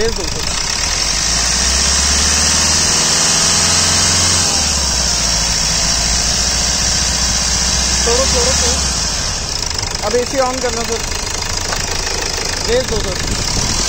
भेज दो सर छोड़ो छोड़ो छोड़ो अब एसी ऑन करना सर। भेज दो सर